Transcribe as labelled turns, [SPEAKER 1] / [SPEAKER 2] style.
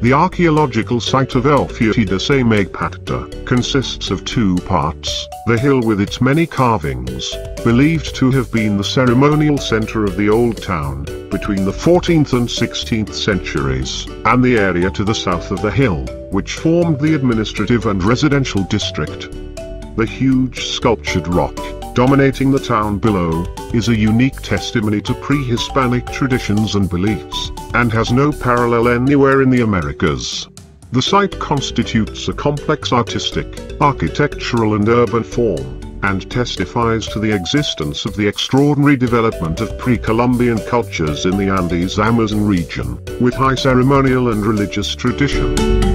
[SPEAKER 1] The archaeological site of El Fuerte de Samaipata consists of two parts, the hill with its many carvings, believed to have been the ceremonial center of the old town, between the 14th and 16th centuries, and the area to the south of the hill, which formed the administrative and residential district. The huge sculptured rock, dominating the town below, is a unique testimony to pre-Hispanic traditions and beliefs, and has no parallel anywhere in the Americas. The site constitutes a complex artistic, architectural and urban form, and testifies to the existence of the extraordinary development of pre-Columbian cultures in the Andes Amazon region, with high ceremonial and religious tradition.